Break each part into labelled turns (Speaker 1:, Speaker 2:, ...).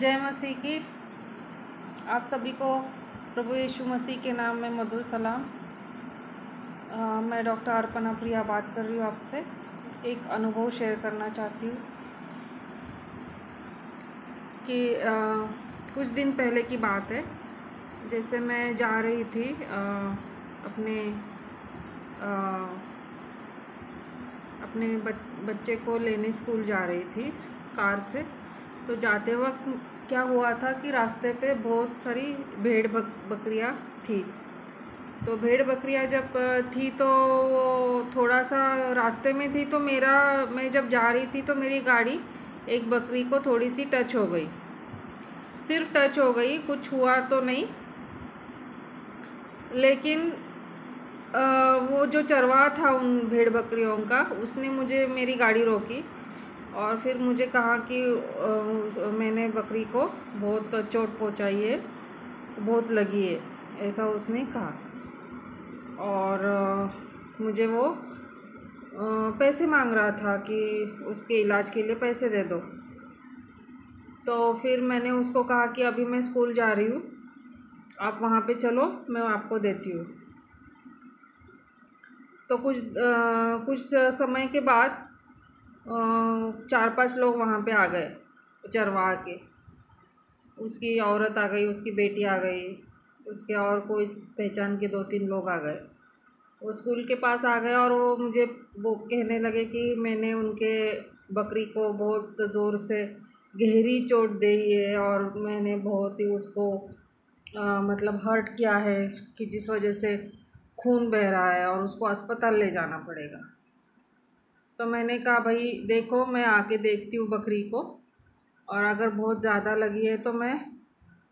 Speaker 1: जय मसीह की। आप सभी को प्रभु यीशु मसीह के नाम में मधुर सलाम। अ, मैं डॉक्टर अर्पणा प्रिया बात कर रही हूँ आपसे। एक अनुभव शेयर करना चाहती हूँ कि अ, कुछ दिन पहले की बात है। जैसे मैं जा रही थी अ, अपने अ, अपने बच, बच्चे को लेने स्कूल जा रही थी कार से। तो जाते वक्त क्या हुआ था कि रास्ते पे बहुत सारी भेड़ बक, बकरियाँ थी। तो भेड़ बकरियाँ जब थी तो वो थोड़ा सा रास्ते में थी तो मेरा मैं जब जा रही थी तो मेरी गाड़ी एक बकरी को थोड़ी सी टच हो गई। सिर्फ़ टच हो गई कुछ हुआ तो नहीं। लेकिन अ, वो जो चरवाहा था उन भेड़ बकरियों का उसने मुझे मेरी गाड़ी रोकी। और फिर मुझे कहा कि मैंने बकरी को बहुत चोट पहुंचाई है बहुत लगी है ऐसा उसने कहा। और मुझे वो पैसे मांग रहा था कि उसके इलाज के लिए पैसे दे दो। तो फिर मैंने उसको कहा कि अभी मैं स्कूल जा रही हूँ आप वहाँ पे चलो मैं आपको देती हूँ। तो कुछ अ, कुछ समय के बाद चार पाँच लोग वहाँ पे आ गए चरवा के। उसकी औरत आ गई उसकी बेटी आ गई उसके और कोई पहचान के दो तीन लोग आ गए। वो स्कूल के पास आ गए और वो मुझे वो कहने लगे कि मैंने उनके बकरी को बहुत ज़ोर से गहरी चोट दी है और मैंने बहुत ही उसको अ, मतलब हर्ट किया है कि जिस वजह से खून बह रहा है और उसको अस्पताल ले जाना पड़ेगा। तो मैंने कहा, भाई, देखो, मैं आके देखती हूँ बकरी को, और अगर बहुत ज़्यादा लगी है तो मैं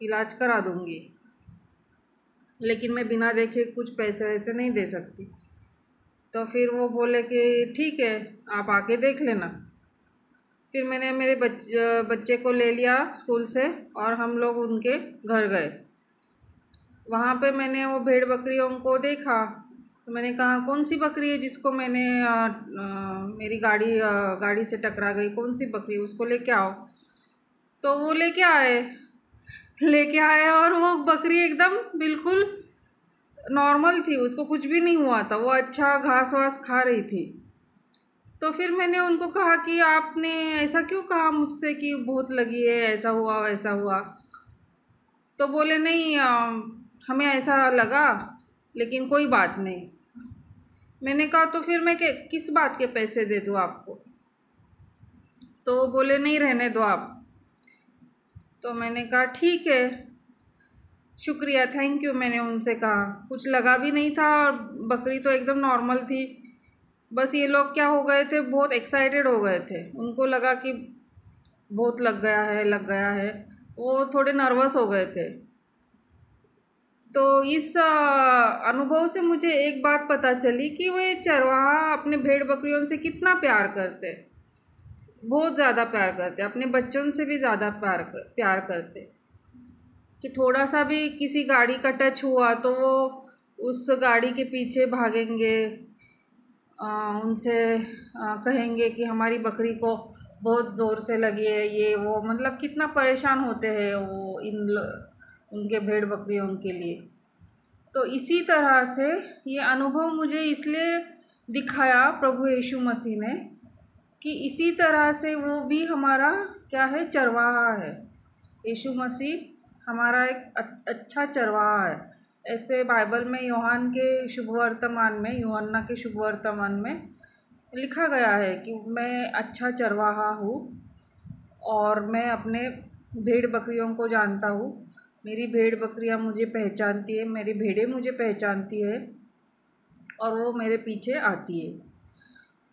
Speaker 1: इलाज करा दूँगी। लेकिन मैं बिना देखे कुछ पैसे वैसे नहीं दे सकती। तो फिर वो बोले कि, ठीक है, आप आके देख लेना। फिर मैंने मेरे बच, बच्चे को ले लिया स्कूल से, और हम लोग उनके घर गए। वहाँ पे मैंने वो भेड़ बकरियों को देखा तो मैंने कहा कौन सी बकरी है जिसको मैंने अ, अ, मेरी गाड़ी अ, गाड़ी से टकरा गई? कौन सी बकरी उसको लेके आओ। तो वो लेके आए। लेके आए और वो बकरी एकदम बिल्कुल नॉर्मल थी। उसको कुछ भी नहीं हुआ था। वो अच्छा घास वास खा रही थी। तो फिर मैंने उनको कहा कि आपने ऐसा क्यों कहा मुझसे कि बहुत लगी है? ऐसा हुआ वैसा हुआ। तो बोले नहीं अ, हमें ऐसा लगा लेकिन कोई बात नहीं। मैंने कहा तो फिर मैं किस बात के पैसे दे दूँ आपको? तो बोले, नहीं रहने दो आप। तो मैंने कहा, ठीक है। शुक्रिया थैंक यू मैंने उनसे कहा। कुछ लगा भी नहीं था और बकरी तो एकदम नॉर्मल थी। बस ये लोग क्या हो गए थे, बहुत एक्साइटेड हो गए थे। उनको लगा कि बहुत लग गया है, लग गया है। वो थोड़े नर्वस हो गए थे। तो इस अनुभव से मुझे एक बात पता चली कि वो चरवाहा अपने भेड़ बकरियों से कितना प्यार करते। बहुत ज़्यादा प्यार करते अपने बच्चों से भी ज़्यादा प्यार कर, प्यार करते। कि थोड़ा सा भी किसी गाड़ी का टच हुआ तो वो उस गाड़ी के पीछे भागेंगे अ, उनसे अ, कहेंगे कि हमारी बकरी को बहुत ज़ोर से लगी है ये वो मतलब कितना परेशान होते हैं वो इन उनके भेड़ बकरियों के लिए। तो इसी तरह से ये अनुभव मुझे इसलिए दिखाया प्रभु यीशु मसीह ने कि इसी तरह से वो भी हमारा क्या है, चरवाहा है। यीशु मसीह हमारा एक अच्छा चरवाहा है। ऐसे बाइबल में, योहान के शुभ वर्तमान में, योहन्ना के शुभ वर्तमान में लिखा गया है कि मैं अच्छा चरवाहा हूँ और मैं अपने भेड़ बकरियों को जानता हूँ। मेरी भेड़ बकरियाँ मुझे पहचानती है, मेरी भेड़ें मुझे पहचानती है और वो मेरे पीछे आती है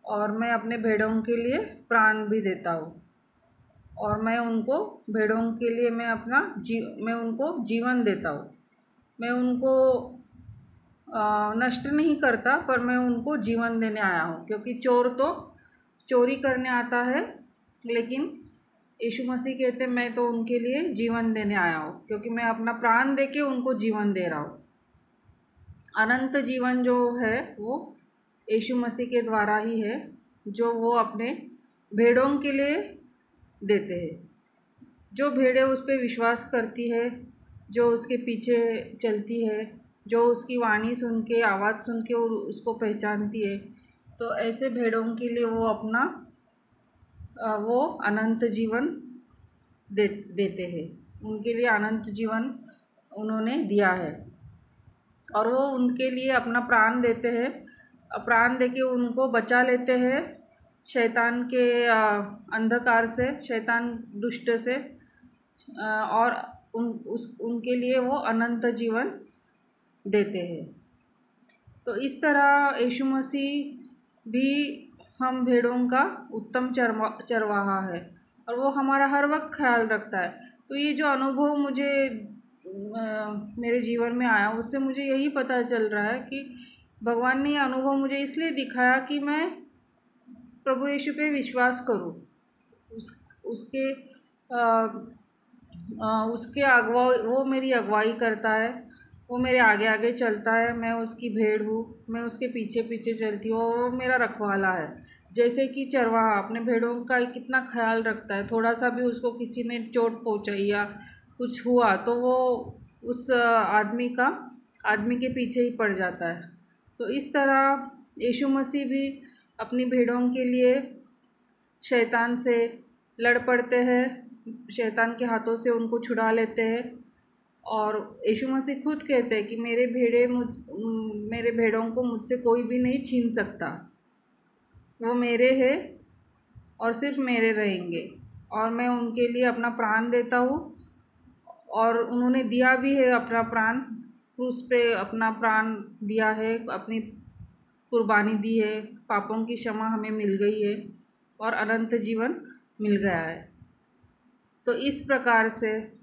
Speaker 1: और मैं अपने भेड़ों के लिए प्राण भी देता हूँ और मैं उनको, भेड़ों के लिए मैं अपना जी, मैं उनको जीवन देता हूँ। मैं उनको नष्ट नहीं करता, पर मैं उनको जीवन देने आया हूँ, क्योंकि चोर तो चोरी करने आता है, लेकिन यीशु मसीह कहते मैं तो उनके लिए जीवन देने आया हूँ, क्योंकि मैं अपना प्राण दे के उनको जीवन दे रहा हूँ। अनंत जीवन जो है, वो यीशु मसीह के द्वारा ही है, जो वो अपने भेड़ों के लिए देते हैं। जो भेड़ें उस पर विश्वास करती है, जो उसके पीछे चलती है, जो उसकी वाणी सुन के, आवाज़ सुन के उसको पहचानती है तो ऐसे भेड़ों के लिए वो अपना वो अनंत जीवन दे, देते हैं। उनके लिए अनंत जीवन उन्होंने दिया है। और वो उनके लिए अपना प्राण देते हैं। प्राण दे के उनको बचा लेते हैं शैतान के अंधकार से, शैतान दुष्ट से। और उन, उस, उनके लिए वो अनंत जीवन देते हैं। तो इस तरह यीशु मसीह भी हम भेड़ों का उत्तम चरवा चरवाहा है और वो हमारा हर वक्त ख्याल रखता है। तो ये जो अनुभव मुझे मेरे जीवन में आया उससे मुझे यही पता चल रहा है कि भगवान ने यह अनुभव मुझे इसलिए दिखाया कि मैं प्रभु यीशु पे विश्वास करूँ। उस उसके आ, आ, उसके अगवा वो मेरी अगुवाई करता है। वो मेरे आगे आगे चलता है, मैं उसकी भेड़ हूँ, मैं उसके पीछे पीछे चलती हूँ वो मेरा रखवाला है। जैसे कि चरवाहा अपने भेड़ों का कितना ख्याल रखता है थोड़ा सा भी उसको किसी ने चोट पहुँचाई या कुछ हुआ तो वो उस आदमी का, आदमी के पीछे ही पड़ जाता है। तो इस तरह यीशु मसीह भी अपनी भेड़ों के लिए शैतान से लड़ पड़ते हैं, शैतान के हाथों से उनको छुड़ा लेते हैं। और यीशु मसीह खुद कहते हैं कि मेरे भेड़े मुझ, मेरे भेड़ों को मुझसे कोई भी नहीं छीन सकता। वो मेरे हैं और सिर्फ़ मेरे रहेंगे। और मैं उनके लिए अपना प्राण देता हूँ और उन्होंने दिया भी है अपना प्राण। क्रूस पे अपना प्राण दिया है, अपनी कुर्बानी दी है। पापों की क्षमा हमें मिल गई है और अनंत जीवन मिल गया है। तो इस प्रकार से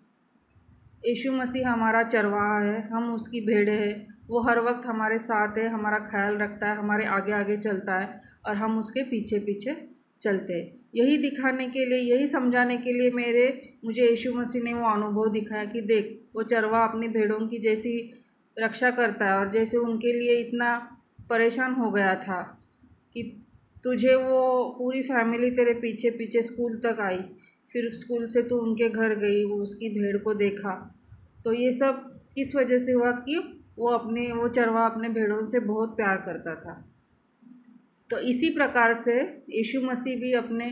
Speaker 1: यीशु मसीह हमारा चरवाहा है, हम उसकी भेड़े हैं। वो हर वक्त हमारे साथ है, हमारा ख्याल रखता है, हमारे आगे आगे चलता है और हम उसके पीछे पीछे चलते हैं। यही दिखाने के लिए, यही समझाने के लिए मेरे, मुझे यीशु मसीह ने वो अनुभव दिखाया कि देख, वो चरवा अपनी भेड़ों की जैसी रक्षा करता है और जैसे उनके लिए इतना परेशान हो गया था कि तुझे वो पूरी फैमिली तेरे पीछे पीछे स्कूल तक आई। फिर स्कूल से तो उनके घर गई, वो उसकी भेड़ को देखा। तो ये सब किस वजह से हुआ कि वो अपने, वो चरवा अपने भेड़ों से बहुत प्यार करता था। तो इसी प्रकार से यीशु मसीह भी अपने,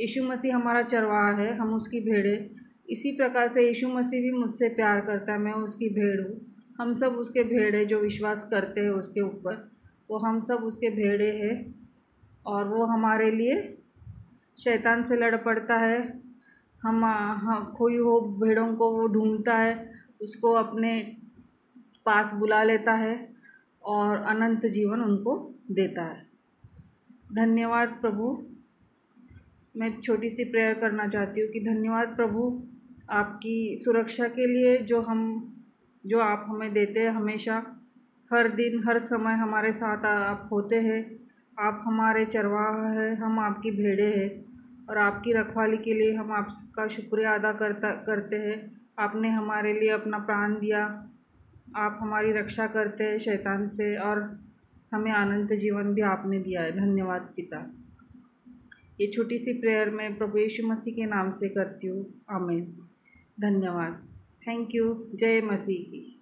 Speaker 1: यीशु मसीह हमारा चरवाहा है, हम उसकी भेड़े इसी प्रकार से यीशु मसीह भी मुझसे प्यार करता है, मैं उसकी भेड़ हूँ। हम सब उसके भेड़े जो विश्वास करते हैं उसके ऊपर। वो हम सब उसके भेड़े हैं और वो हमारे लिए शैतान से लड़ पड़ता है। हम हाँ खोई हो, भेड़ों को वो ढूंढता है, उसको अपने पास बुला लेता है और अनंत जीवन उनको देता है। धन्यवाद प्रभु। मैं छोटी सी प्रेयर करना चाहती हूँ कि धन्यवाद प्रभु, आपकी सुरक्षा के लिए जो हम, जो आप हमें देते हैं हमेशा। हर दिन, हर समय हमारे साथ आप होते हैं। आप हमारे चरवाह हैं, हम आपकी भेड़े हैं। और आपकी रखवाली के लिए हम आपका शुक्रिया अदा करता, करते हैं। आपने हमारे लिए अपना प्राण दिया। आप हमारी रक्षा करते हैं शैतान से और हमें आनंद जीवन भी आपने दिया है। धन्यवाद पिता। ये छोटी सी प्रेयर मैं प्रभु यीशु मसीह के नाम से करती हूँ। आमीन। धन्यवाद। थैंक यू जय मसीह की।